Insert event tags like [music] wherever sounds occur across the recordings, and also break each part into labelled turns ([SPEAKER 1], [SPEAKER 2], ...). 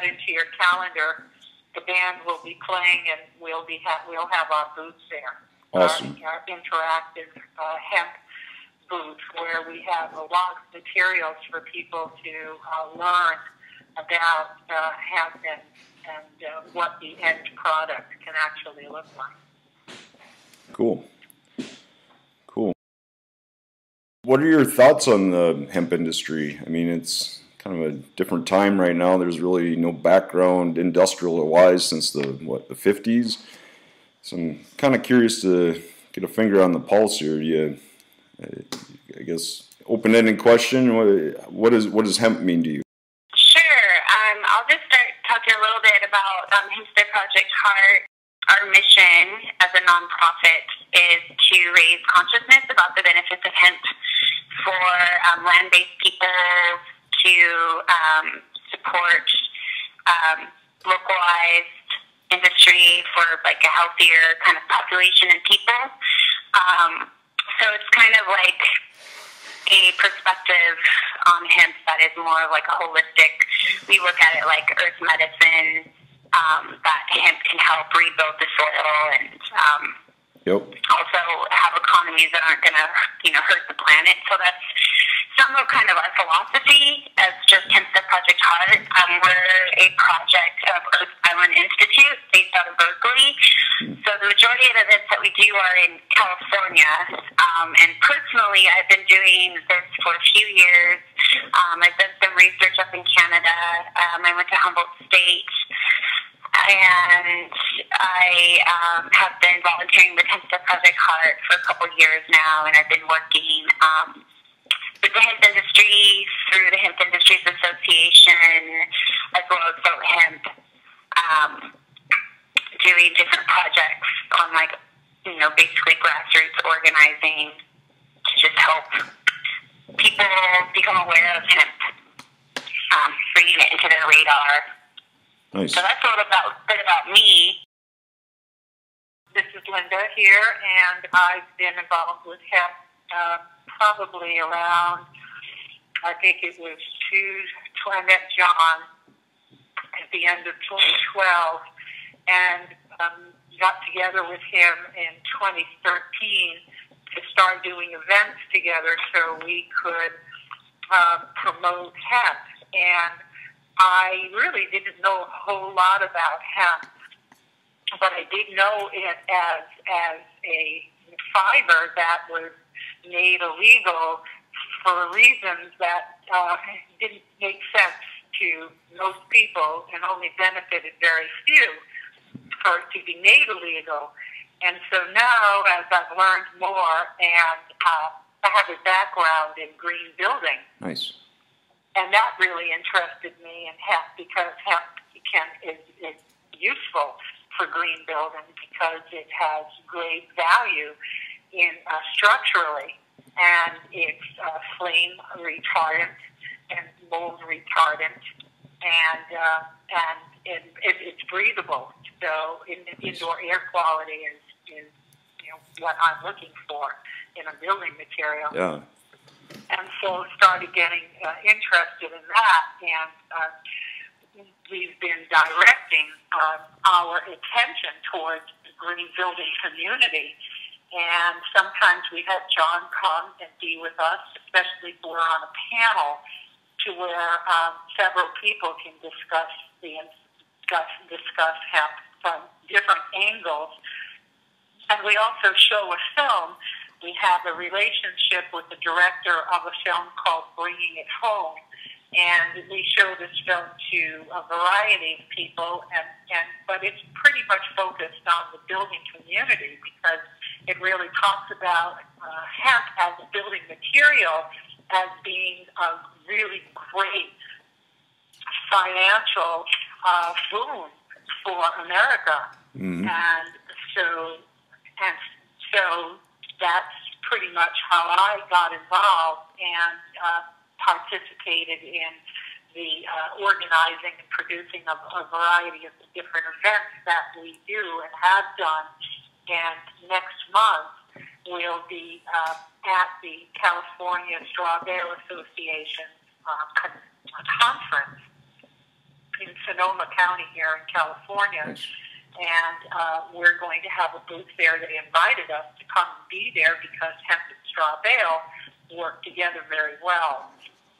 [SPEAKER 1] that into your calendar, the band will be playing and we'll be ha- we'll have our booths there.
[SPEAKER 2] Awesome.
[SPEAKER 1] Our, our interactive uh, hemp booth where we have a lot of materials for people to uh, learn about uh, hemp and, and uh, what the end product can actually look like.
[SPEAKER 2] Cool. Cool. What are your thoughts on the hemp industry? I mean, it's kind of a different time right now. There's really no background industrial wise since the what the 50s. So I'm kind of curious to get a finger on the pulse here. You, I guess, open-ended question. What, what is what does hemp mean to you?
[SPEAKER 3] Sure. Um, I'll just start talking a little bit about um, Hempstead Project Heart. Our mission as a nonprofit is to raise consciousness about the benefits of hemp for um, land-based people, to um, support um, localized industry for like a healthier kind of population and people. Um, so it's kind of like a perspective on hemp that is more like a holistic. We look at it like earth medicine. Um, that hemp can help rebuild the soil and um,
[SPEAKER 2] Yep.
[SPEAKER 3] also have economies that aren't going to, you know, hurt the planet. So that's of kind of our philosophy as just Hempstead Project Heart. Um, we're a project of Earth Island Institute based out of Berkeley. So the majority of events that we do are in California. Um, and personally, I've been doing this for a few years. Um, I've done some research up in Canada. Um, I went to Humboldt State and I um, have been volunteering with Hempstead Project Heart for a couple years now, and I've been working um, with the hemp industry through the Hemp Industries Association, as well as Vote Hemp, um, doing different projects on like, you know, basically grassroots organizing to just help people become aware of hemp, um, bringing it into their radar.
[SPEAKER 2] Nice.
[SPEAKER 3] So that's a little about, bit about me.
[SPEAKER 1] This is Linda here, and I've been involved with hemp uh, probably around, I think it was two, I met John at the end of 2012 and um, got together with him in 2013 to start doing events together so we could um, promote hemp. And I really didn't know a whole lot about hemp, but I did know it as as a fiber that was made illegal for reasons that uh, didn't make sense to most people and only benefited very few for it to be made illegal. And so now, as I've learned more, and uh, I have a background in green building,
[SPEAKER 2] Nice.
[SPEAKER 1] and that really interested me in hemp because hemp can is, is useful for green building because it has great value in uh, structurally, and it's uh, flame retardant and mold retardant, and uh, and it, it, it's breathable. So in, indoor air quality is is you know what I'm looking for in a building material
[SPEAKER 2] Yeah.
[SPEAKER 1] and so started getting uh, interested in that, and uh, we've been directing uh, our attention towards the green building community. And sometimes we have John come and be with us, especially if we're on a panel, to where um, several people can discuss the discuss discuss hemp from different angles. And we also show a film we have a relationship with the director of a film called Bringing It Home. And we show this film to a variety of people, and, and but it's pretty much focused on the building community because it really talks about uh, hemp as a building material as being a really great financial uh, boon for America.
[SPEAKER 2] hmm
[SPEAKER 1] And so, and so that's pretty much how I got involved and uh, participated in the uh, organizing and producing of a variety of different events that we do and have done. And next month, we'll be uh, at the California Straw Bale Association uh, con- conference in Sonoma County here in California.
[SPEAKER 2] Nice.
[SPEAKER 1] And uh, we're going to have a booth there. They invited us to come and be there because hemp and straw bale work together very well.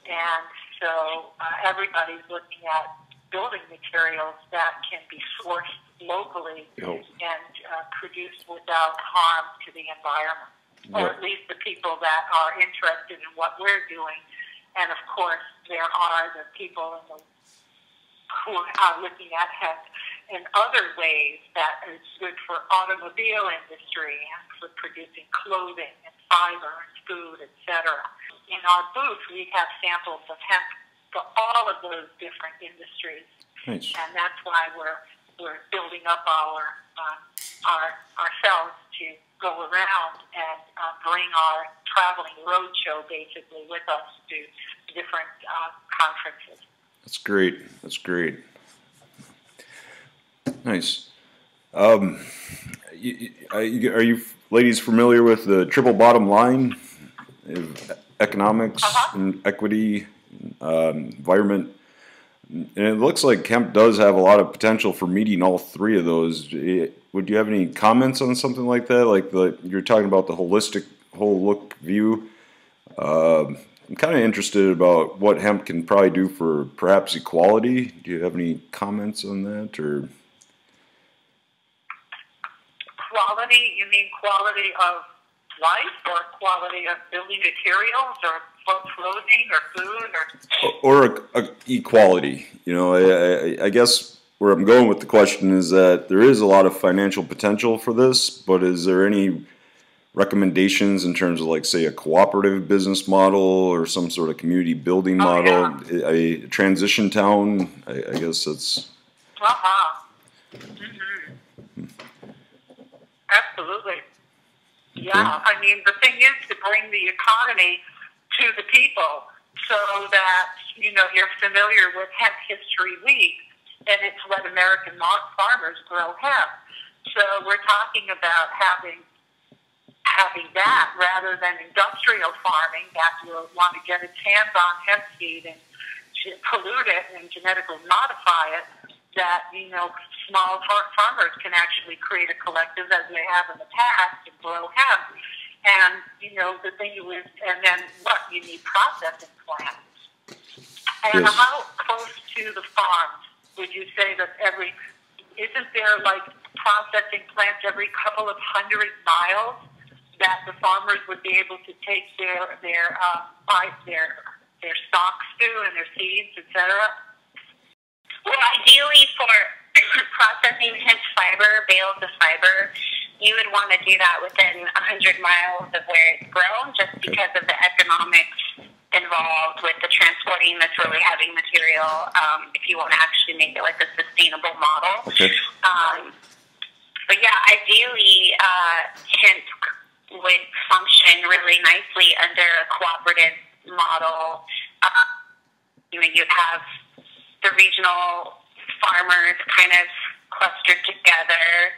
[SPEAKER 1] And so uh, everybody's looking at building materials that can be sourced locally
[SPEAKER 2] Yep.
[SPEAKER 1] and uh, produced without harm to the environment, or at least the people that are interested in what we're doing. And of course, there are the people in the, who are looking at hemp in other ways that is good for automobile industry and for producing clothing and fiber and food, etc. In our booth, we have samples of hemp for all of those different industries
[SPEAKER 2] Nice.
[SPEAKER 1] and that's why we're we're building up our uh, our ourselves to go around and uh, bring our traveling roadshow basically with us to different uh, conferences.
[SPEAKER 2] That's great. That's great. Nice. Um, you, you- are you ladies familiar with the triple bottom line economics
[SPEAKER 1] Uh-huh.
[SPEAKER 2] and equity, um, environment? And it looks like hemp does have a lot of potential for meeting all three of those. Eh, Would you have any comments on something like that? Like the you're talking about the holistic whole look view. Um, I'm kind of interested about what hemp can probably do for perhaps equality. Do you have any comments on that, or
[SPEAKER 1] Quality, you mean quality of life or quality of building materials or clothing or food or
[SPEAKER 2] or a, a equality? You know, I, I, I guess where I'm going with the question is that there is a lot of financial potential for this, but is there any recommendations in terms of like say a cooperative business model or some sort of community building
[SPEAKER 1] Oh,
[SPEAKER 2] model, a, a transition town? I, I guess that's
[SPEAKER 1] Uh-huh. hmm Absolutely. Yeah, I mean, the thing is to bring the economy to the people so that, you know, you're familiar with Hemp History Week, and it's let American farmers grow hemp. So we're talking about having having that rather than industrial farming that will want to get its hands on hemp seed and pollute it and genetically modify it, that, you know, small far- farmers can actually create a collective as they have in the past to grow hemp. And, you know, the thing is, and then what? You need processing plants. And
[SPEAKER 2] Yes.
[SPEAKER 1] how close to the farms would you say that every, isn't there like processing plants every couple of hundred miles that the farmers would be able to take their, their, uh, buy their, their stocks to and their seeds, et cetera?
[SPEAKER 3] Well, ideally for [laughs] processing hemp fiber, bales of fiber, you would want to do that within 100 miles of where it's grown just because of the economics involved with the transporting this really heavy material um, if you want to actually make it like a sustainable model.
[SPEAKER 2] okay.
[SPEAKER 3] Um, but yeah, ideally, uh, hemp would function really nicely under a cooperative model. Uh, you know, you'd have the regional farmers kind of clustered together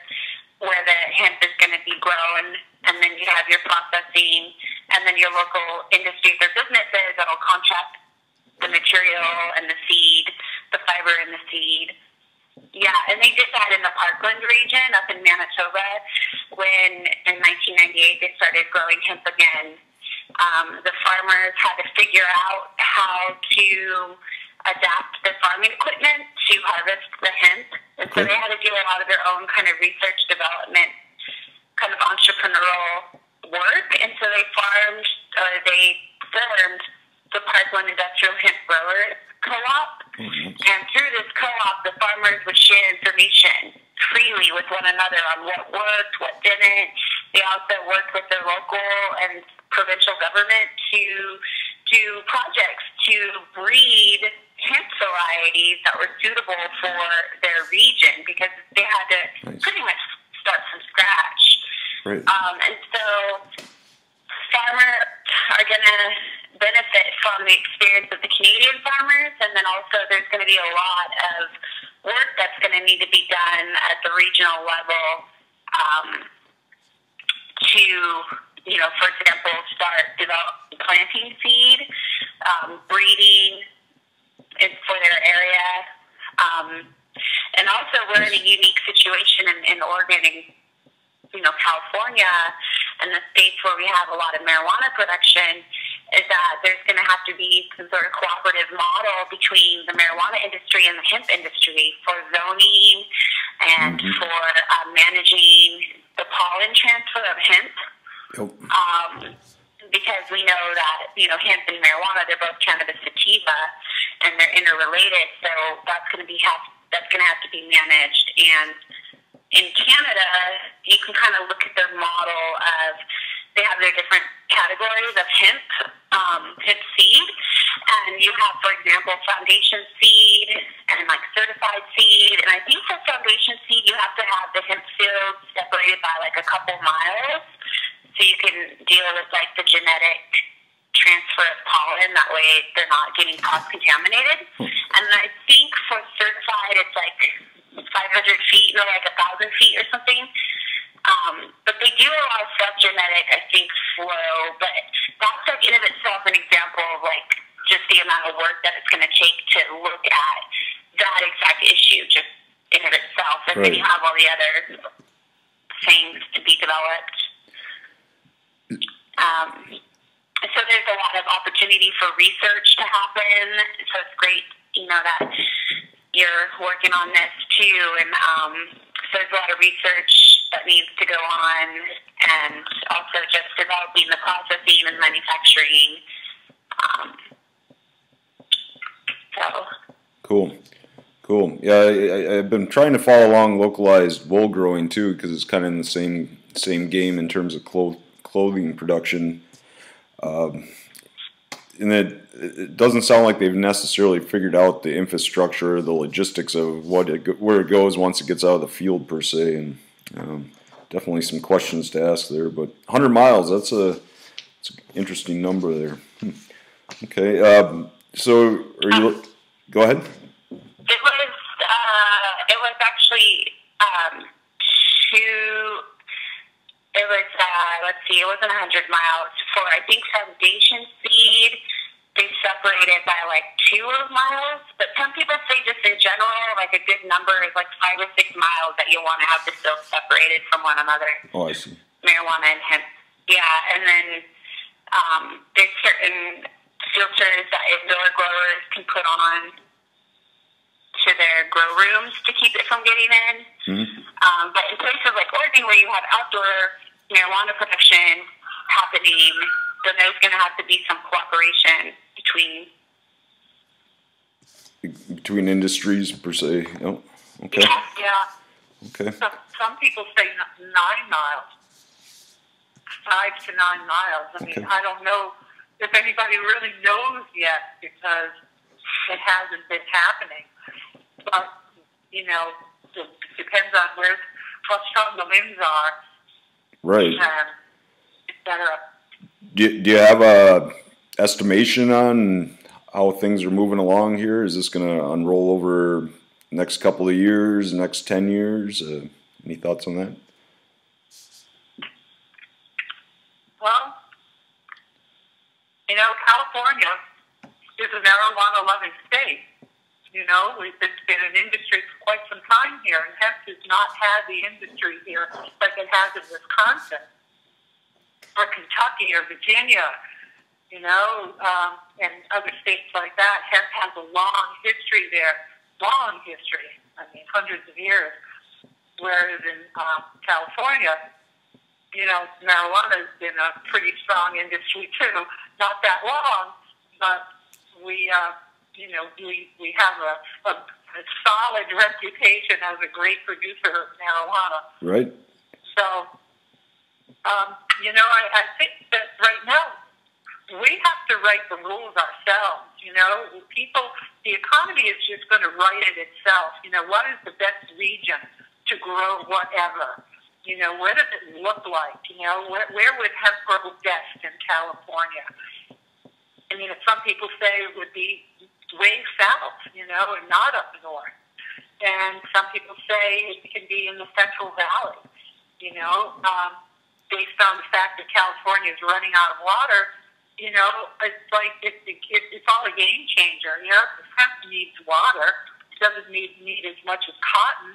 [SPEAKER 3] where the hemp is going to be grown, and then you have your processing, and then your local industries or businesses that'll contract the material and the seed, the fiber and the seed. Yeah, and they did that in the Parkland region up in Manitoba when in 1998 they started growing hemp again. Um, the farmers had to figure out how to adapt their farming equipment to harvest the hemp, and so
[SPEAKER 2] Okay.
[SPEAKER 3] they had to do a lot of their own kind of research development, kind of entrepreneurial work, and so they farmed, uh, they formed the Parkland Industrial Hemp Growers Co-op, and through this co-op, the farmers would share information freely with one another on what worked, what didn't. They also worked with their local and provincial government to do projects to breed hemp varieties that were suitable for their region because they had to
[SPEAKER 2] Nice.
[SPEAKER 3] pretty much start from scratch.
[SPEAKER 2] Right.
[SPEAKER 3] Um, and so farmers are going to benefit from the experience of the Canadian farmers, and then also there's going to be a lot of work that's going to need to be done at the regional level um, to, you know, for example, start develop planting seed, um, breeding in, for their area. Um, and also, we're in a unique situation in, in Oregon and, you know, California and the states where we have a lot of marijuana production is that there's going to have to be some sort of cooperative model between the marijuana industry and the hemp industry for zoning and mm-hmm. for uh, managing the pollen transfer of hemp. Yep. Um, because we know that you know hemp and marijuana they're both cannabis sativa and they're interrelated, so that's going to be have that's going to have to be managed. And in Canada, you can kind of look at their model of they have their different categories of hemp, um, hemp seed, and you have, for example, foundation seed and like certified seed. And I think for foundation seed, you have to have the hemp field separated by like a couple miles, so you can deal with like the genetic transfer of pollen. That way, they're not getting cross contaminated. Hmm. And I think for certified, it's like 500 feet or like a thousand feet or something. Um, but they do allow subgenetic, I think, flow. But that's like in of itself an example of like just the amount of work that it's going to take to look at that exact issue, just in of itself. And right. then you have all the other things to be developed. Um, so there's a lot of opportunity for research to happen. So it's great, you know, that you're working on this too, and um, so there's a lot of research that needs to go on, and also just developing the processing and manufacturing. Um, so.
[SPEAKER 2] Cool. Cool. Yeah, I, have been trying to follow along localized wool growing too, because it's kind of in the same same game in terms of clo- clothing production. Um, and it, it doesn't sound like they've necessarily figured out the infrastructure, the logistics of what it, where it goes once it gets out of the field per se, and um, definitely some questions to ask there. But 100 miles, that's a, that's an interesting number there. Hmm. Okay, um, so are you? Go ahead.
[SPEAKER 3] It was uh, it was actually um, two. It was uh, let's see, it wasn't 100 miles for I think foundation seed they separated by like two miles, but some people say just in general, like a good number is like five or six miles that you want to have the still separated from one another.
[SPEAKER 2] Oh, I see.
[SPEAKER 3] Marijuana and hemp. Yeah, and then um, there's certain filters that indoor growers can put on to their grow rooms to keep it from getting in. Mm-hmm. Um, but in places like Oregon, where you have outdoor marijuana production happening, then there's going to have to be some cooperation between
[SPEAKER 2] between industries per se. Oh, okay.
[SPEAKER 1] Yeah. yeah.
[SPEAKER 2] Okay.
[SPEAKER 1] So, some people say nine miles, five to nine miles. I mean, okay. I don't know if anybody really knows yet because it hasn't been happening. But you know, it depends on where how strong the winds are.
[SPEAKER 2] Right.
[SPEAKER 1] Um, etc.
[SPEAKER 2] Do, do you have a estimation on how things are moving along here? Is this going to unroll over next couple of years, next 10 years? Uh, any thoughts on that?
[SPEAKER 1] Well, you know, California is a marijuana loving state. You know, it's been an industry for quite some time here, and hemp does not have the industry here like it has in Wisconsin or Kentucky or Virginia you know, um, and other states like that. Hemp has a long history there, long history. I mean, hundreds of years. Whereas in um, California, you know, marijuana has been a pretty strong industry too. Not that long, but we, uh, you know, we we have a, a, a solid reputation as a great producer of marijuana.
[SPEAKER 2] Right.
[SPEAKER 1] So, um, you know, I, I think that right now we have to write the rules ourselves. You know, people, the economy is just going to write it itself. You know, what is the best region to grow whatever? You know, what does it look like? You know, where, where would hemp grow best in California? I mean, some people say it would be way south. You know, and not up north. And some people say it can be in the Central Valley, you know, um, based on the fact that California is running out of water. You know, it's like it, it, it's all a game changer. You know, the hemp needs water. It doesn't need need as much as cotton,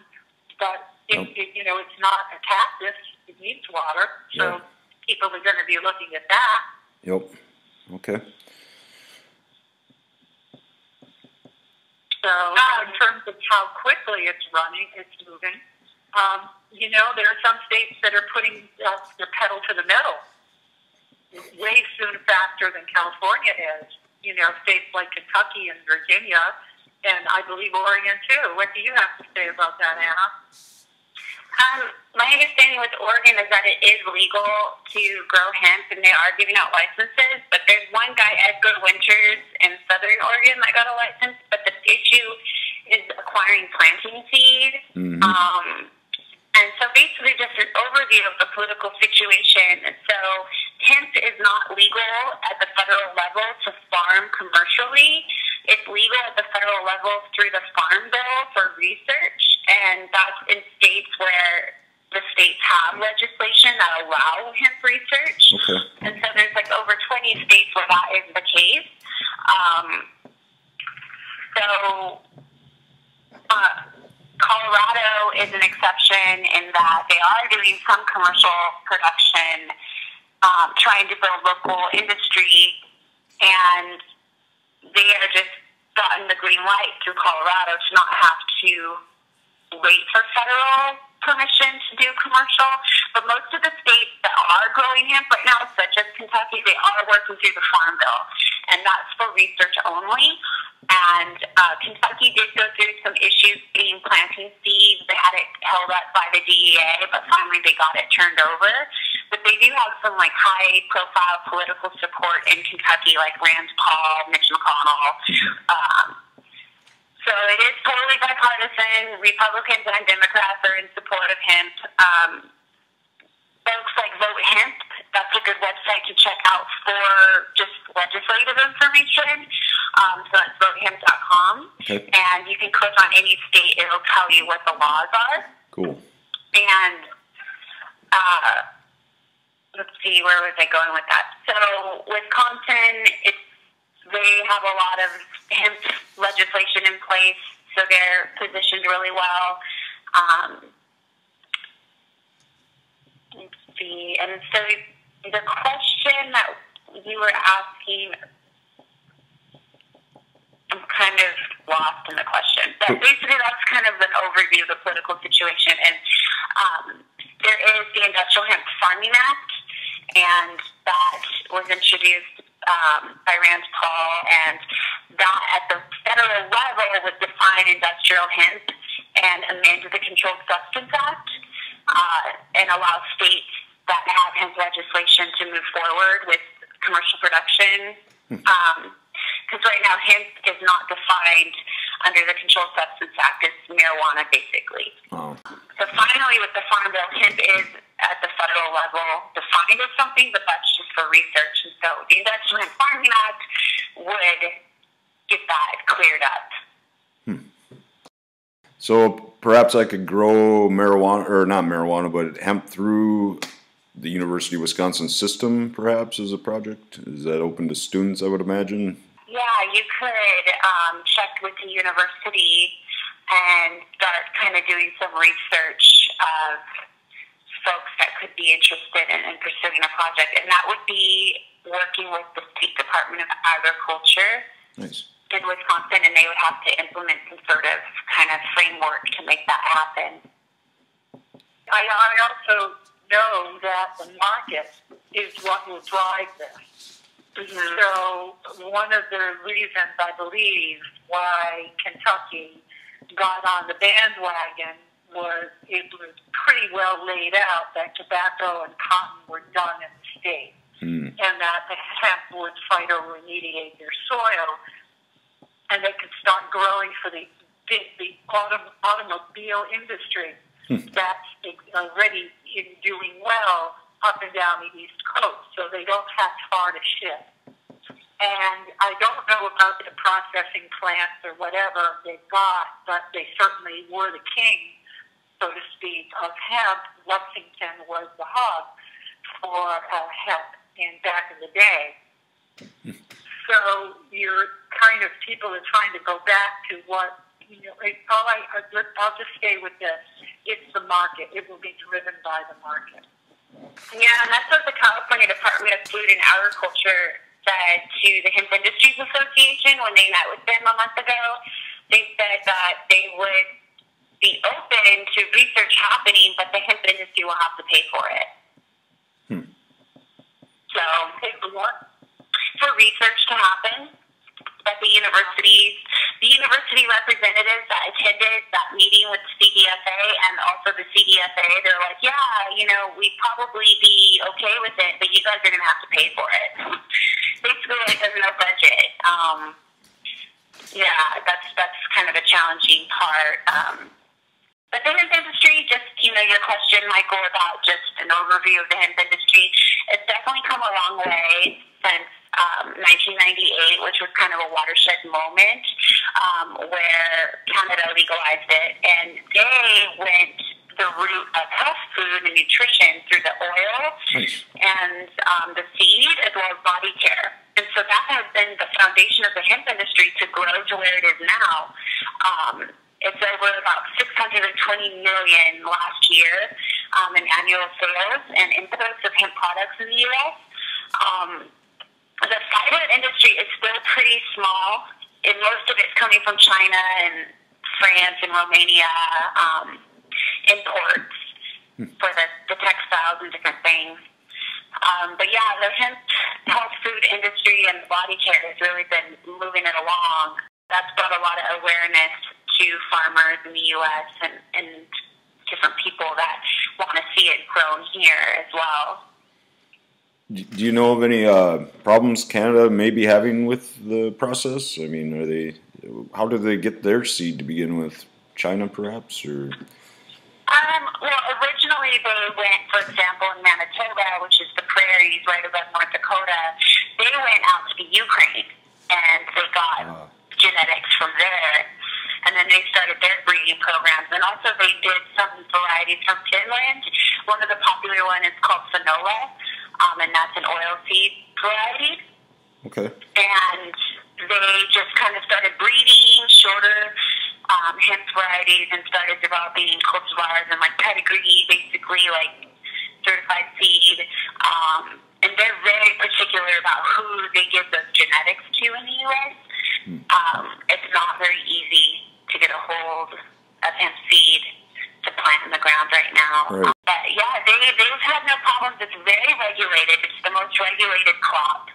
[SPEAKER 1] but it,
[SPEAKER 2] Nope.
[SPEAKER 1] it, you know, it's not a cactus. It needs water. So
[SPEAKER 2] Yeah.
[SPEAKER 1] people are going to be looking at that.
[SPEAKER 2] Yep. Okay.
[SPEAKER 1] So in terms of how quickly it's running, it's moving. Um, you know, there are some states that are putting uh, their pedal to the metal way soon faster than California is. You know, states like Kentucky and Virginia, and I believe Oregon too. What do you have to say about that, Anna?
[SPEAKER 3] Um, my understanding with Oregon is that it is legal to grow hemp, and they are giving out licenses. But there's one guy, Edgar Winters, in Southern Oregon that got a license. Issue is acquiring planting seed.
[SPEAKER 2] Mhm.
[SPEAKER 3] Um, and so basically, just an overview of the political situation. So hemp is not legal at the federal level to farm commercially. It's legal at the federal level through the Farm Bill for research, and that's in states where the states have legislation that allow hemp research.
[SPEAKER 2] Okay.
[SPEAKER 3] And so there's like over 20 states where that is the case. Um, so uh, Colorado is an exception in that they are doing some commercial production, um, trying to build local industry, and they are just gotten the green light through Colorado to not have to wait for federal permission to do commercial. But most of the states that are growing hemp right now, such as Kentucky, they are working through the Farm Bill, and that's for research only. And uh, Kentucky did go through some issues getting planting seeds. They had it held up by the DEA, but finally they got it turned over. But they do have some like high profile political support in Kentucky, like Rand Paul, Mitch McConnell. Um, so it is totally bipartisan. Republicans and Democrats are in support of hemp. Um, folks like Vote Hemp, that's a good website to check out for just legislative information. Um, so that's votehemp.com.
[SPEAKER 2] Okay.
[SPEAKER 3] And you can click on any state, it'll tell you what the laws are.
[SPEAKER 2] Cool.
[SPEAKER 3] And uh, let's see, where was I going with that? So Wisconsin, it's they have a lot of hemp legislation in place, so they're positioned really well. Um, let's see, and so the question that you were asking, I'm kind of lost in the question, but basically that's kind of an overview of the political situation. And um, there is the Industrial Hemp Farming Act, and that was introduced um, by Rand Paul, and that at the federal level would define industrial hemp and amend the Controlled Substance Act uh, and allow states that have hemp legislation to move forward with commercial production. Because right now, hemp is not defined under the Controlled Substance Act. It's marijuana, basically.
[SPEAKER 2] Wow.
[SPEAKER 3] So finally, with the Farm Bill, hemp is at the federal level defined as something, but that's just for research. And so the Industrial Hemp Farming Act would get that cleared up. Hmm.
[SPEAKER 2] So perhaps I could grow marijuana, or not marijuana, but hemp through the University of Wisconsin system, perhaps, as a project? Is that open to students, I would imagine?
[SPEAKER 3] Yeah, you could um, check with the university and start kind of doing some research of folks that could be interested in, in pursuing a project. And that would be working with the State Department of Agriculture
[SPEAKER 2] Nice.
[SPEAKER 3] in Wisconsin, and they would have to implement some sort of kind of framework to make that happen.
[SPEAKER 1] I, I also know that the market is what will drive this. So one of the reasons I believe why Kentucky got on the bandwagon was it was pretty well laid out that tobacco and cotton were done in the state,
[SPEAKER 2] Hmm.
[SPEAKER 1] and that the hemp would phytoremediate their soil, and they could start growing for the the, the autom- automobile industry. That's already in doing well up and down the East Coast, so they don't have far to ship. And I don't know about the processing plants or whatever they got, but they certainly were the king, so to speak, of hemp. Lexington was the hub for uh, hemp in back in the day. so you're kind of people are trying to go back to what you know. it- All I I'll just stay with this. It's the market. It will be driven by the market.
[SPEAKER 3] Yeah, and that's what the California Department of Food and Agriculture said to the Hemp Industries Association when they met with them a month ago. They said that they would be open to research happening, but the hemp industry will have to pay for it. Hmm. So,
[SPEAKER 1] Pay for what?
[SPEAKER 3] for research to happen at the universities, the university representatives that attended that meeting with CDFA and also the CDFA, they're like, yeah, you know, we'd probably be okay with it, but you guys are going to have to pay for it. Basically, like, there's no budget. Um, yeah, that's that's kind of a challenging part. Um, the hemp industry, just you know, your question, Michael, about just an overview of the hemp industry, it's definitely come a long way since um, 1998, which was kind of a watershed moment um, where Canada legalized it, and they went the route of health food and nutrition through the oil
[SPEAKER 2] Nice.
[SPEAKER 3] and um, the seed as well as body care. And so that has been the foundation of the hemp industry to grow to where it is now. Um, it's over about 620 million last year um, in annual sales and imports of hemp products in the U.S. Um, the fiber industry is still pretty small, and most of it's coming from China and France and Romania um, imports for the, the textiles and different things. Um, but yeah, the hemp health food industry and body care has really been moving it along. That's brought a lot of awareness to farmers in the U.S. and, and different people that want to see it grown here as well.
[SPEAKER 2] Do you know of any uh, problems Canada may be having with the process? I mean, are they? How do they get their seed to begin with? China, perhaps, or
[SPEAKER 3] Um, well, originally they went, for example, in Manitoba, which is the prairies right above North Dakota, they went out to the Ukraine and they got
[SPEAKER 2] Ah.
[SPEAKER 3] genetics from there. And then they started their breeding programs. And also they did some varieties from Finland. One of the popular one is called Finola, um, and that's an oilseed variety
[SPEAKER 2] okay?
[SPEAKER 3] and they just kind of started breeding shorter um, hemp varieties and started developing cultivars and like pedigree, basically like certified seed. Um, and they're very particular about who they give those genetics to in the U.S. Um, it's not very easy to get a hold of hemp seed to in the ground right now.
[SPEAKER 2] Right.
[SPEAKER 3] But yeah, they, they've had no problems. It's very regulated. It's the most regulated crop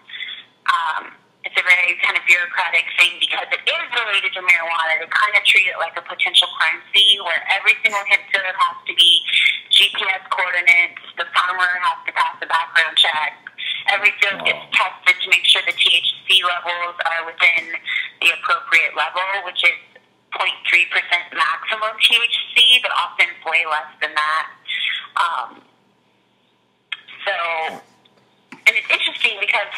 [SPEAKER 3] um, it's a very kind of bureaucratic thing because it is related to marijuana. They kind of treat it like a potential crime scene where every single hemp field has to be GPS coordinates. The farmer has to pass a background check. Every field gets tested to make sure the THC levels are within the appropriate level, which is 0.3% maximum THC, but often way less than that. Um, so and it's interesting because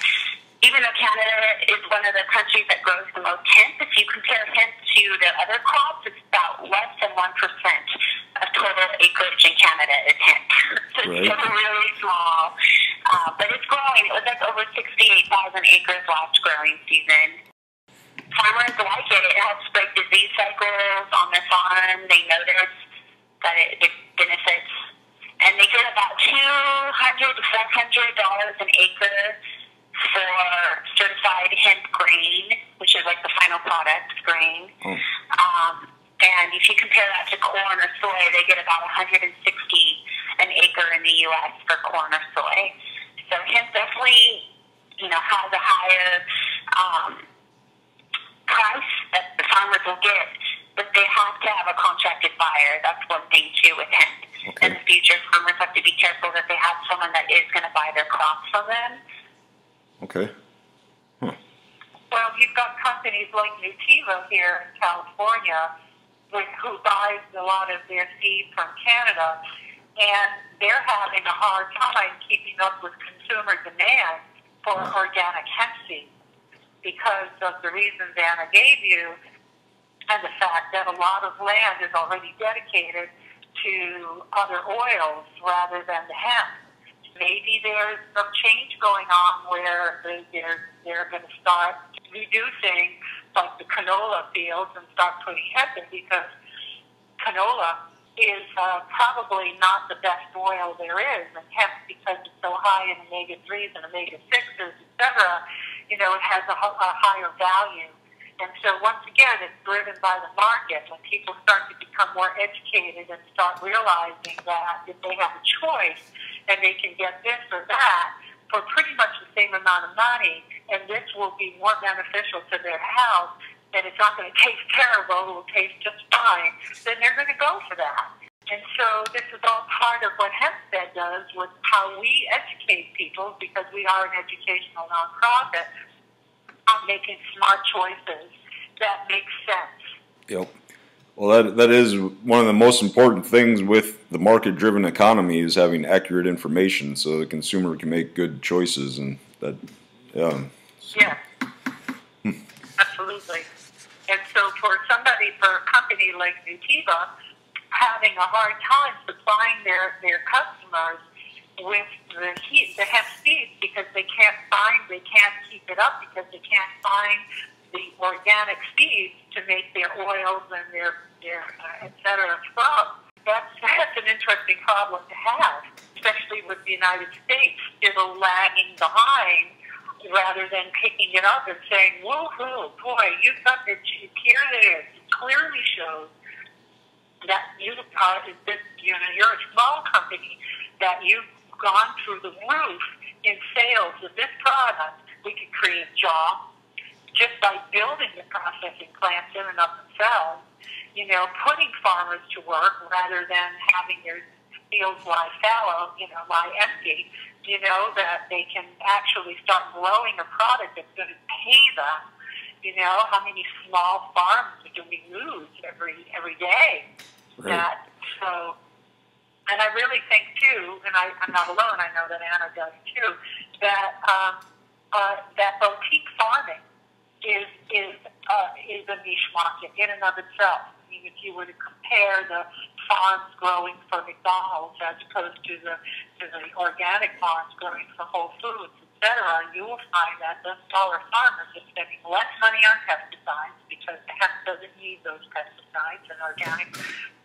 [SPEAKER 3] even though Canada is one of the countries that grows the most hemp, if you compare hemp to the other crops, it's about less than 1% of total acreage in Canada is hemp. [laughs] so
[SPEAKER 2] Right.
[SPEAKER 3] it's still really small. Uh, but it's growing. It was like over 68,000 acres last growing season. Farmers like it. It helps break disease cycles on their farm. They notice that it, it benefits and they get about two hundred to four hundred dollars an acre for certified hemp grain, which is like the final product grain.
[SPEAKER 2] Oh.
[SPEAKER 3] Um, and if you compare that to corn or soy, they get about 160 an acre in the U.S. for corn or soy. So hemp definitely, you know, has a higher um, price that get, but they have to have a contracted buyer. That's one thing too with hemp.
[SPEAKER 2] Okay.
[SPEAKER 3] In the future, farmers have to be careful that they have someone that is going to buy their crops from them.
[SPEAKER 2] Okay.
[SPEAKER 1] Well, you've got companies like Nutiva here in California with, who buys a lot of their seed from Canada, and they're having a hard time keeping up with consumer demand for organic hemp seed. because of the reasons Anna gave you and the fact that a lot of land is already dedicated to other oils rather than the hemp. Maybe there's some change going on where they're, they're going to start reducing like the canola fields and start putting hemp in because canola is uh, probably not the best oil there is, and hemp because it's so high in omega threes and omega sixes, etc. You know, it has a, a higher value. And so once again, it's driven by the market. When people start to become more educated and start realizing that if they have a choice and they can get this or that for pretty much the same amount of money, and this will be more beneficial to their health, and it's not going to taste terrible, it will taste just fine, then they're going to go for that. And so this is all part of what Hempstead does with how we educate people because we are an educational nonprofit on making smart choices that make sense.
[SPEAKER 2] Yep. Well, that that is one of the most important things with the market-driven economy is having accurate information so the consumer can make good choices, and that, yeah.
[SPEAKER 1] Yeah. Hmm. Absolutely. And so for somebody, for a company like Nutiva, having a hard time supplying their, their customers with the heat, the hemp seeds because they can't find, they can't keep it up because they can't find the organic seeds to make their oils and their, their uh, et cetera from. That's, [laughs] that's an interesting problem to have, especially with the United States still lagging behind rather than picking it up and saying, woohoo, boy, you've got it, here it is. It clearly shows that you are, this, you know, you're a small company, that you've gone through the roof in sales of this product. We could create jobs just by building the processing plants in and of themselves, you know, putting farmers to work rather than having their fields lie fallow, you know, lie empty you know, that they can actually start growing a product that's going to pay them. You know, how many small farms do we lose every every day? Right. That so, and I really think too, and I, I'm not alone. I know that Anna does too. That um, uh, that boutique farming is is uh, is a niche market in and of itself. I mean, if you were to compare the farms growing for McDonald's as opposed to the to the organic farms growing for Whole Foods, etc., you will find that the smaller farmers are spending less money on pesticides because the hemp doesn't need those pesticides, and organic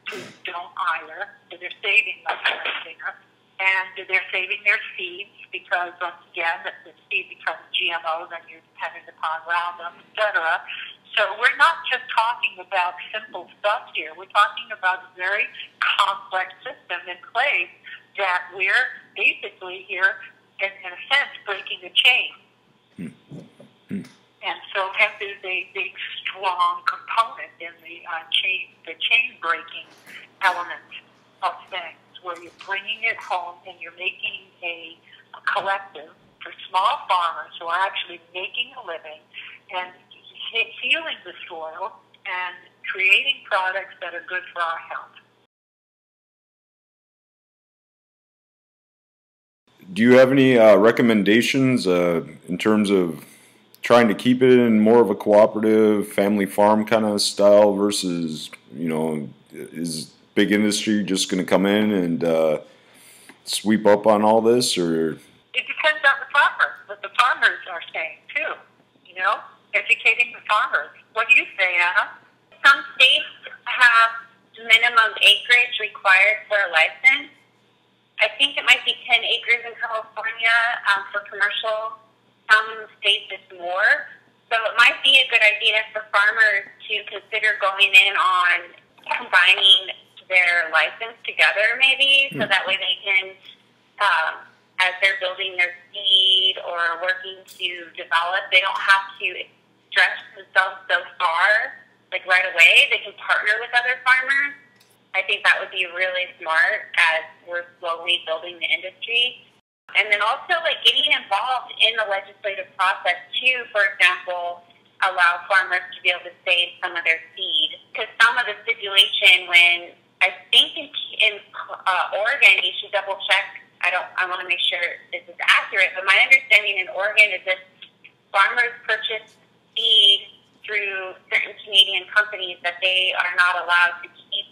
[SPEAKER 1] foods don't either. So they're saving money there. And they're saving their seeds because, once again, if the seed becomes GMO, then you're dependent upon Roundup, etc. So we're not just talking about simple stuff here. We're talking about a very complex system in place that we're basically here, in, in a sense, breaking the chain. Mm. And so hemp is a big, strong component in the uh, chain, the chain breaking element of things, where you're bringing it home and you're making a, a collective for small farmers who are actually making a living and healing the soil and creating products that are good for our health.
[SPEAKER 2] Do you have any uh, recommendations uh, in terms of trying to keep it in more of a cooperative family farm kind of style versus, you know, is big industry just going to come in and uh, sweep up on all this, or?
[SPEAKER 1] It depends on the farmer, what the farmers are saying too. You know, educating the farmers. What do you say, Anna?
[SPEAKER 3] Some states have minimum acreage required for a license. I think it might be 10 acres in California um, for commercial. Some states it's more. So it might be a good idea for farmers to consider going in on combining their license together, maybe, so hmm. that way they can, um, as they're building their seed or working to develop, they don't have to stretch themselves so far, like right away, they can partner with other farmers. I think that would be really smart as we're slowly building the industry. And then also like getting involved in the legislative process too, for example, allow farmers to be able to save some of their seed. Because some of the stipulation when I think in, in uh, Oregon, you should double check. I don't. I want to make sure this is accurate. But my understanding in Oregon is that farmers purchase seed through certain Canadian companies that they are not allowed to keep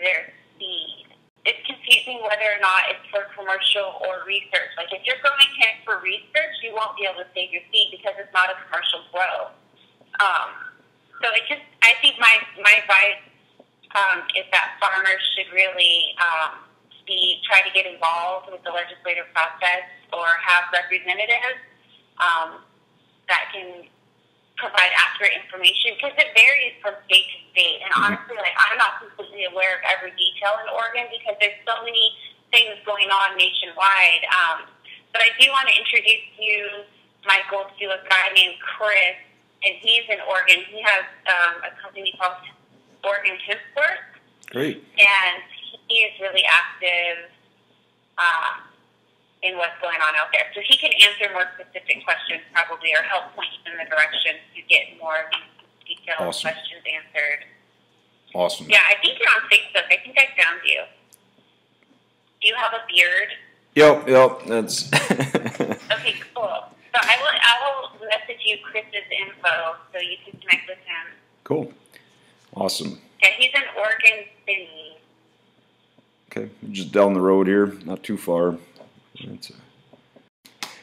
[SPEAKER 3] their seed. It's confusing whether or not it's for commercial or research. Like if you're growing hemp for research, you won't be able to save your seed because it's not a commercial grow. Um, so it just, I think my my advice um, is that farmers should really um, be try to get involved with the legislative process or have representatives um, that can provide accurate information because it varies from state to state. And honestly, like I'm not completely aware of every detail in Oregon because there's so many things going on nationwide. Um, but I do want to introduce you, Michael, to a guy named Chris, and he's in Oregon. He has um, a company called Oregon Hemp Works,
[SPEAKER 2] Great.
[SPEAKER 3] and he is really active. Uh, in what's going on out there. So he can answer more specific questions probably or help point you in the direction to get more of these detailed
[SPEAKER 2] Awesome.
[SPEAKER 3] questions answered.
[SPEAKER 2] Awesome.
[SPEAKER 3] Yeah, I think you're on Facebook. I think I found you. Do you have a beard?
[SPEAKER 2] Yep. Yep. That's. [laughs]
[SPEAKER 3] Okay, cool. So I will I will message you Chris's info so you can connect with him.
[SPEAKER 2] cool. Awesome.
[SPEAKER 3] Yeah, he's in Oregon City.
[SPEAKER 2] Okay, just down the road here, not too far.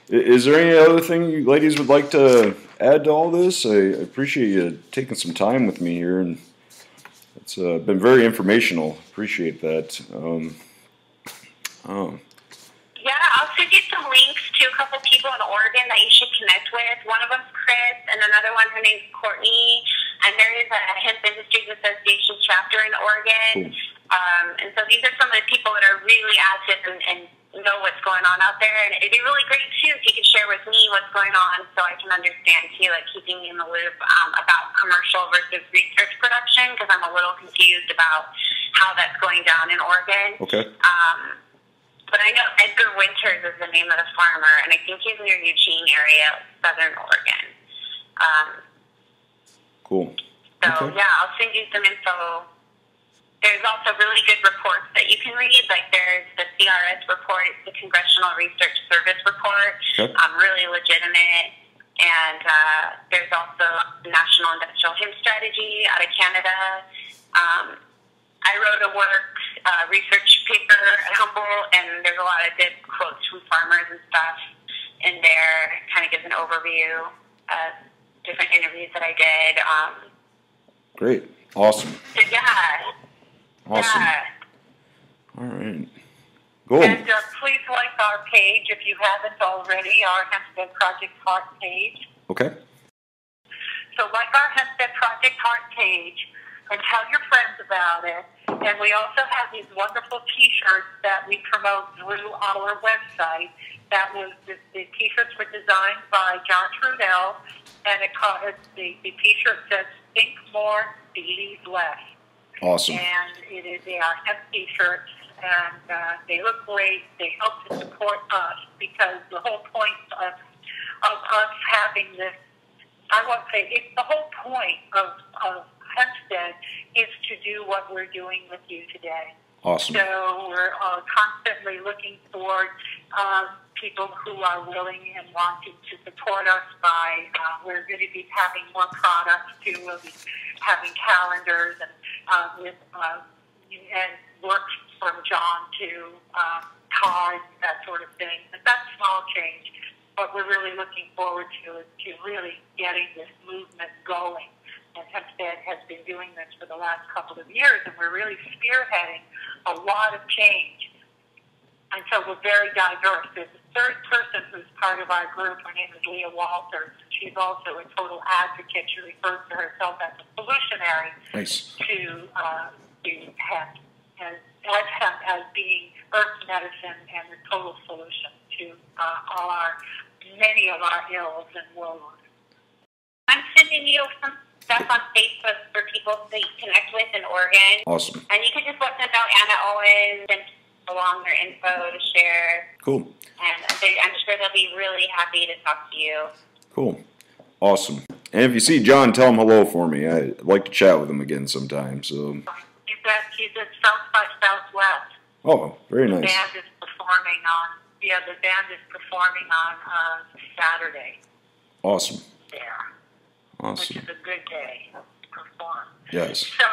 [SPEAKER 2] Is there any other thing you ladies would like to add to all this? I appreciate you taking some time with me here, and it's uh, been very informational. Appreciate that. Um, oh,
[SPEAKER 3] Yeah, I'll send you some links to a couple people in Oregon that you should connect with. One of them's Chris, and another one, her name's Courtney. And there is a Hemp Industries Association chapter in Oregon. Um, and so these are some of the people that are really active and, and know what's going on out there. And it'd be really great, too, if you could share with me what's going on so I can understand, too, like keeping me in the loop um, about commercial versus research production, because I'm a little confused about how that's going down in Oregon.
[SPEAKER 2] okay.
[SPEAKER 3] Um, but I know Edgar Winters is the name of the farmer, and I think he's near Eugene area, Southern Oregon. Um,
[SPEAKER 2] Cool.
[SPEAKER 3] so
[SPEAKER 2] Okay.
[SPEAKER 3] yeah, I'll send you some info. There's also really good reports that you can read. Like there's the CRS report, it's the Congressional Research Service report,
[SPEAKER 2] Okay.
[SPEAKER 3] um, really legitimate. And uh, there's also National Industrial Hemp Strategy out of Canada. Um, I wrote a work uh, research paper at Humboldt, and there's a lot of good quotes from farmers and stuff in there. It kind of gives an overview of different interviews that I did. Um,
[SPEAKER 2] Great. Awesome.
[SPEAKER 3] so yeah,
[SPEAKER 2] Awesome.
[SPEAKER 3] yeah.
[SPEAKER 2] All right. Cool.
[SPEAKER 1] And uh, please like our page if you haven't already, our Hempstead Project Heart page.
[SPEAKER 2] Okay.
[SPEAKER 1] So like our Hempstead Project Heart page and tell your friends about it. And we also have these wonderful T-shirts that we promote through our website. That was the, the T-shirts were designed by John Trudell, and it called, the the T-shirt says "Think More, Believe Less."
[SPEAKER 2] Awesome.
[SPEAKER 1] and it is they are hemp t-shirts and uh, they look great. They help to support us because the whole point of of us having this, I won't say it's the whole point of of Hempstead is to do what we're doing with you today.
[SPEAKER 2] Awesome.
[SPEAKER 1] So we're uh, constantly looking for uh, people who are willing and wanting to support us by, uh, we're going to be having more products too. We'll be having calendars and uh, with uh, and work from John to uh, cards, that sort of thing. But that's small change. What we're really looking forward to is to really getting this movement going. And Hempstead has been doing this for the last couple of years, and we're really spearheading a lot of change. And so we're very diverse. There's third person who's part of our group. Her name is Leah Walters. She's also a total advocate. She refers to herself as a solutionary
[SPEAKER 2] Nice.
[SPEAKER 1] to uh, to hemp, and as hemp as being earth medicine and the total solution to uh, all our many of our ills and woes.
[SPEAKER 3] I'm sending you some stuff on Facebook for people to connect with in Oregon.
[SPEAKER 2] Awesome.
[SPEAKER 3] And you can just let them know Anna Owens and along their info to share.
[SPEAKER 2] Cool.
[SPEAKER 3] And I'm sure they'll be really happy to talk to you.
[SPEAKER 2] Cool. Awesome. And if you see John, tell him hello for me. I'd like to chat with him again sometime. So,
[SPEAKER 1] He's at he's at South by Southwest.
[SPEAKER 2] oh, very
[SPEAKER 1] The
[SPEAKER 2] nice.
[SPEAKER 1] band is performing on yeah. The band is performing on uh, Saturday
[SPEAKER 2] Awesome.
[SPEAKER 1] there.
[SPEAKER 2] Awesome.
[SPEAKER 1] which is a good day to perform.
[SPEAKER 2] Yes.
[SPEAKER 1] So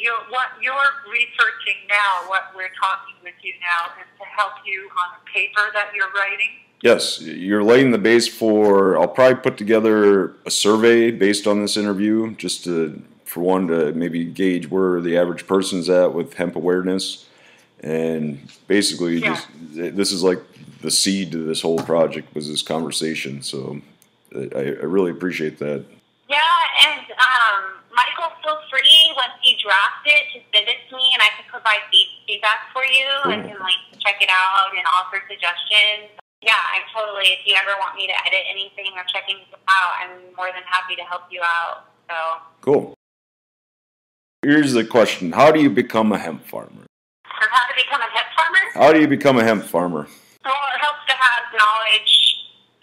[SPEAKER 1] you what you're researching now, what we're talking with you now, is to help you on a paper that you're writing.
[SPEAKER 2] Yes, you're laying the base for. I'll probably put together a survey based on this interview, just to, for one, to maybe gauge where the average person's at with hemp awareness, and basically,
[SPEAKER 1] Yeah.
[SPEAKER 2] just this is like the seed to this whole project was this conversation. So, I, I really appreciate that.
[SPEAKER 3] Yeah, and um, Michael, feel free once you draft it to send it to me, and I can provide feedback for you and
[SPEAKER 2] Cool.
[SPEAKER 3] can like check it out and offer suggestions. Yeah, I'm totally. If you ever want me to edit anything or check anything out, I'm more than happy to help you out. So
[SPEAKER 2] Cool. Here's the question: How do you become a hemp farmer?
[SPEAKER 3] How to become a hemp farmer?
[SPEAKER 2] How do you become a hemp farmer?
[SPEAKER 3] Well, it helps to have knowledge,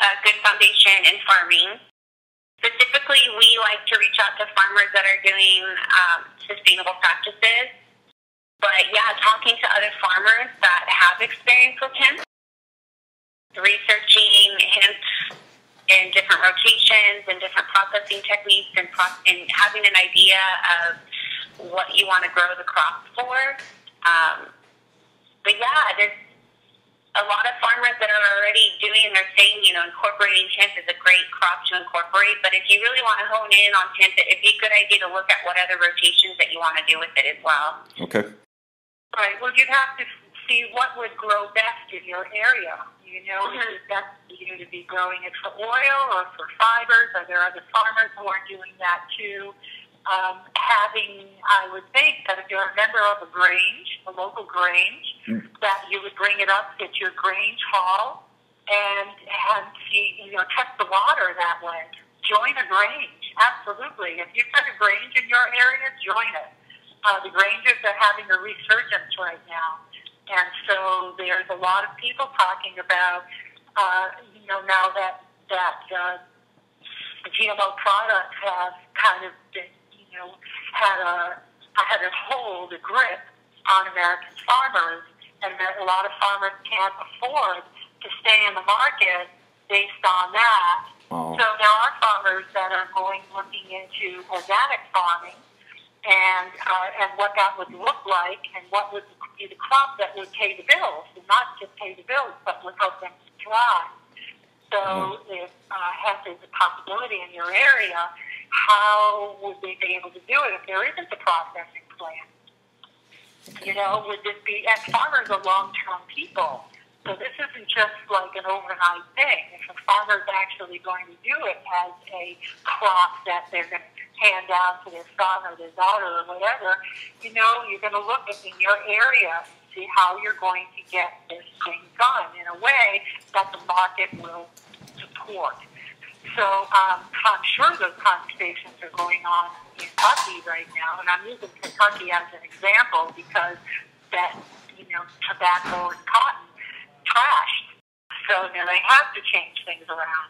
[SPEAKER 3] a good foundation in farming. Specifically, we like to reach out to farmers that are doing um, sustainable practices. But yeah, talking to other farmers that have experience with hemp, researching hemp in different rotations and different processing techniques, and, pro- and having an idea of what you want to grow the crop for. Um, but yeah, there's a lot of farmers that are already doing, they're saying, you know, incorporating hemp is a great crop to incorporate. But if you really want to hone in on hemp, it'd be a good idea to look at what other rotations that you want to do with it as well.
[SPEAKER 2] Okay.
[SPEAKER 1] Right. Well, you'd have to see what would grow best in your area. You know,
[SPEAKER 3] Mhm.
[SPEAKER 1] is it best for you to be growing it for oil or for fibers? Are there other farmers who are doing that too? Um, having, I would think that if you're a member of a grange, a local grange,
[SPEAKER 2] Mm.
[SPEAKER 1] that you would bring it up at your grange hall and and see, you know, test the water that way. Join a grange, absolutely. If you've got a grange in your area, join it. Uh, the granges are having a resurgence right now, and so there's a lot of people talking about, uh, you know, now that that uh, GMO products have kind of you know, had a had a hold, a grip on American farmers, and that a lot of farmers can't afford to stay in the market based on that.
[SPEAKER 2] Oh.
[SPEAKER 1] So now our farmers that are going looking into organic farming and uh, and what that would look like and what would be the crop that would pay the bills, and not just pay the bills, but would help them to thrive. So if uh, hemp is a possibility in your area, how would they be able to do it if there isn't a processing plant? You know, would this be, and farmers are long-term people. So this isn't just like an overnight thing. If a farmer's actually going to do it as a crop that they're going to hand down to their son or their daughter or whatever, you know, you're going to look in your area and see how you're going to get this thing done in a way that the market will support. So um, I'm sure those conversations are going on in Kentucky right now, and I'm using Kentucky as an example because that, you know, tobacco and cotton trashed. So now they have to change things around,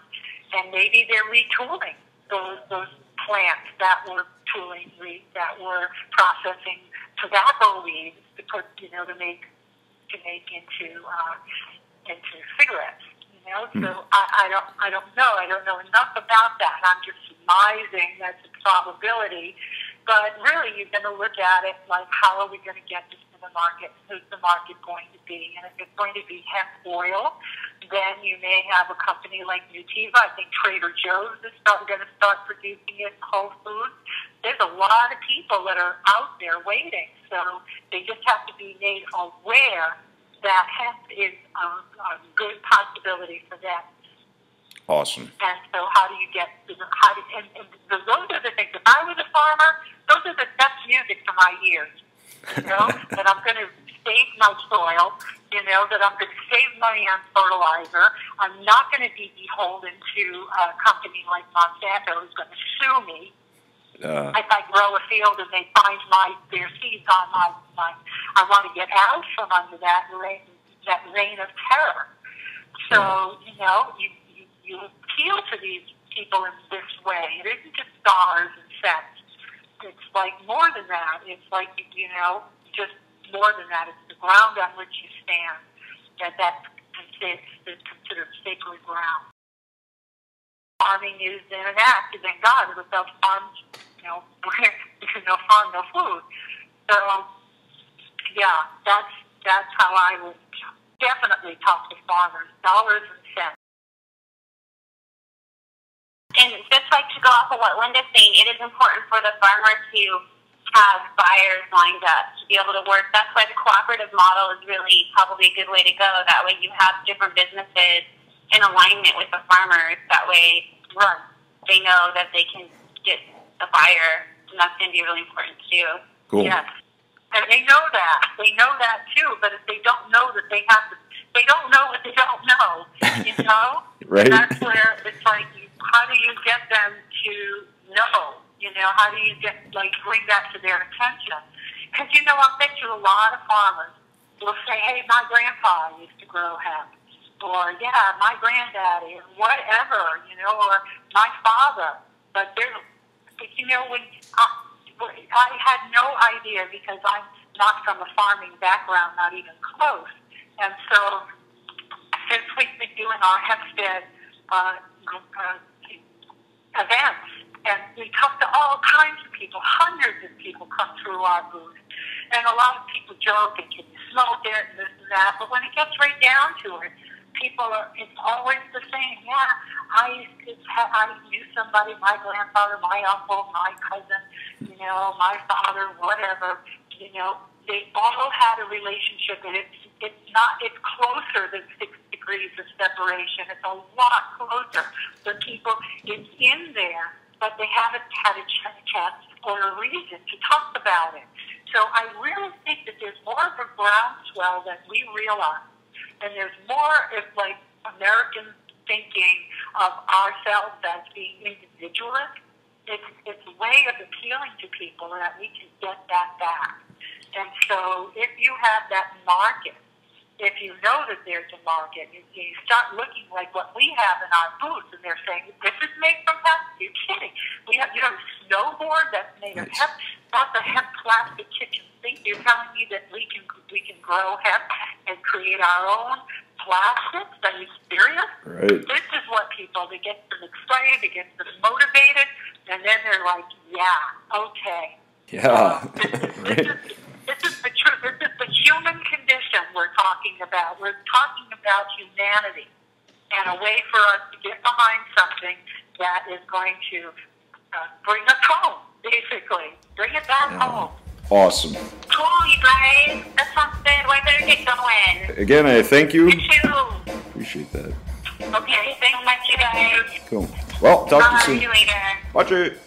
[SPEAKER 1] and maybe they're retooling those those plants that were tooling that were processing tobacco leaves to put, you know, to make to make into uh, into cigarettes. Know, so hmm. I, I don't I don't know. I don't know enough about that. I'm just surmising that's a probability. But really, you're going to look at it like, how are we going to get this to the market? Who's the market going to be? And if it's going to be hemp oil, then you may have a company like Nutiva. I think Trader Joe's is start, going to start producing it. Whole Foods. There's a lot of people that are out there waiting. So they just have to be made aware that hemp is a, a good possibility for them.
[SPEAKER 2] Awesome.
[SPEAKER 1] And so, how do you get? How do, and, and those are the things. If I was a farmer, those are the best music for my ears. You know [laughs] that I'm going to save my soil. You know that I'm going to save money on fertilizer. I'm not going to be beholden to a company like Monsanto who's going to sue me
[SPEAKER 2] Uh,
[SPEAKER 1] if I grow a field and they find my their seeds on my, my I want to get out from under that reign that reign of terror. So you know you you, you appeal to these people in this way. It isn't just dollars and cents. It's like more than that. It's like you know just more than that. It's the ground on which you stand. That that's considered, considered sacred ground. farming is in an act, thank God, without farms, you know, [laughs] there's no farm, no food. So, um, yeah, that's that's how I would definitely talk to farmers, dollars and cents.
[SPEAKER 3] And just like to go off of what Linda's saying, it is important for the farmer to have buyers lined up to be able to work. That's why the cooperative model is really probably a good way to go. That way you have different businesses in alignment with the farmers. That way
[SPEAKER 1] Right.
[SPEAKER 3] they know that they can get a buyer, and that's going to be really important too.
[SPEAKER 2] Cool.
[SPEAKER 1] Yes. And they know that. They know that too, but if they don't know that they have to, they don't know what they don't know, you [laughs] know?
[SPEAKER 2] Right.
[SPEAKER 1] And that's where it's like, how do you get them to know? You know, how do you get, like, bring that to their attention? Because, you know, I'll bet you a lot of farmers will say, hey, my grandpa used to grow hemp. Or, yeah, my granddaddy, or whatever, you know, or my father. But there's, but you know, when I, I had no idea because I'm not from a farming background, not even close. And so, since we've been doing our Hempstead uh, uh, events, and we talk to all kinds of people, hundreds of people come through our booth. And a lot of people joke and can you smoke it and this and that, but when it gets right down to it, people are, it's always the same. Yeah, I used to I knew somebody, my grandfather, my uncle, my cousin, you know, my father, whatever, you know, they all had a relationship and it's, it's not, it's closer than six degrees of separation. It's a lot closer. The people, it's in there, but they haven't had a chance or a reason to talk about it. So I really think that there's more of a groundswell than we realize and there's more of like American thinking of ourselves as being individualist. It's it's a way of appealing to people that we can get that back. And so if you have that market, if you know that there's a market, you, you start looking like what we have in our booth, and they're saying, "This is made from hemp." You're kidding? We have you a snowboard that's made of hemp. That's a hemp plastic kitchen sink. You're telling me that we can we can grow hemp and create our own plastics? Are you serious?
[SPEAKER 2] Right.
[SPEAKER 1] This is what people to get them excited, to get them motivated, and then they're like, "Yeah, okay."
[SPEAKER 2] Yeah. [laughs]
[SPEAKER 1] This is, this is, this is the truth. This is the human condition we're talking about. We're talking about humanity and a way for us to get behind something that is going to uh, bring us home, basically. Bring it back
[SPEAKER 2] Yeah.
[SPEAKER 1] home.
[SPEAKER 2] Awesome.
[SPEAKER 3] Cool, you guys. That sounds good. Well, better get going.
[SPEAKER 2] Again, I thank you.
[SPEAKER 3] You too.
[SPEAKER 2] Appreciate that.
[SPEAKER 3] Okay, thanks so much, you guys.
[SPEAKER 2] Cool. Well, talk to
[SPEAKER 3] I'll
[SPEAKER 2] you
[SPEAKER 3] see
[SPEAKER 2] soon.
[SPEAKER 3] you later.
[SPEAKER 2] Watch it.